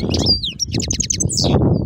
Thank you.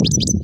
you.